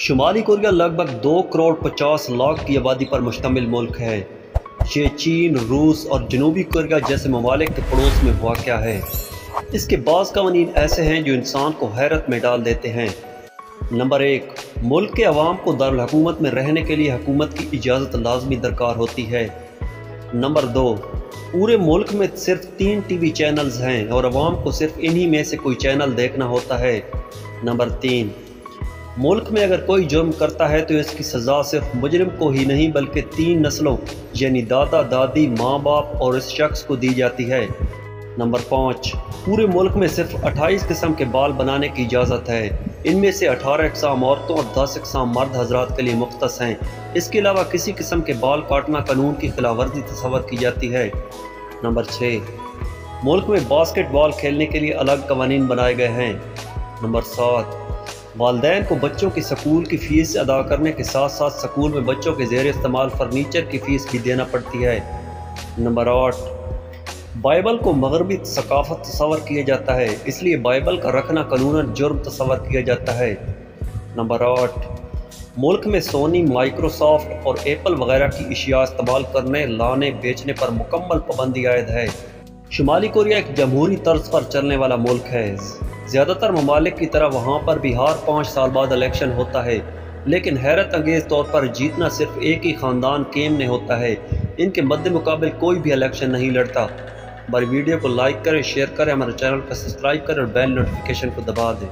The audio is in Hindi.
शुमाली कोरिया लगभग दो करोड़ पचास लाख की आबादी पर मुश्तमिल मुल्क है। ये चीन, रूस और जनूबी कोरिया जैसे ममालिक के पड़ोस में वाक़ है। इसके बाद कवानीन ऐसे हैं जो इंसान को हैरत में डाल देते हैं। नंबर एक, मुल्क के अवाम को दारकूमत में रहने के लिए हकूमत की इजाज़त लाजमी दरकार होती है। नंबर दो, पूरे मुल्क में सिर्फ़ तीन टीवी चैनल्स हैं और अवाम को सिर्फ़ इन्हीं में से कोई चैनल देखना होता है। नंबर तीन मुल्क में अगर कोई जुर्म करता है तो इसकी सज़ा सिर्फ़ मुजरम को ही नहीं, बल्कि तीन नस्लों, यानी दादा, दादी माँ बाप और इस शख्स को दी जाती है। नंबर पाँच, पूरे मुल्क में सिर्फ़ 28 किस्म के बाल बनाने की इजाज़त है। इनमें से 18 इकसाम औरतों और 10 इकसाम मर्द हजरात के लिए मुख्त हैं। इसके अलावा किसी किस्म के बाल काटना कानून की खिलाफ वर्जी तस्वर की जाती है। नंबर छः मुल्क में बास्केटबॉल खेलने के लिए अलग कवानीन बनाए गए हैं। नंबर सात वालदेन को बच्चों की स्कूल की फ़ीस अदा करने के साथ साथ स्कूल में बच्चों के जेर इस्तेमाल फर्नीचर की फ़ीस भी देना पड़ती है। नंबर आठ, बाइबल को मगरबी सकाफत तस्वर किया जाता है, इसलिए बाइबल का रखना कानून जुर्म तस्वर किया जाता है। नंबर आठ, मुल्क में सोनी, माइक्रोसॉफ्ट और एप्पल वगैरह की अशिया इस्तेमाल करने, लाने, बेचने पर मुकम्मल पाबंदी आयद है। शुमाली कोरिया एक जमहूरी तर्ज पर चलने वाला मुल्क है। ज़्यादातर ममालिक की तरह वहाँ पर बिहार हर पाँच साल बाद इलेक्शन होता है, लेकिन हैरत अंगेज़ तौर पर जीतना सिर्फ़ एक ही ख़ानदान केम ने होता है। इनके मद्द मुकाबले कोई भी इलेक्शन नहीं लड़ता। हमारी वीडियो को लाइक करें, शेयर करें, हमारे चैनल को सब्सक्राइब करें और बेल नोटिफिकेशन को दबा दें।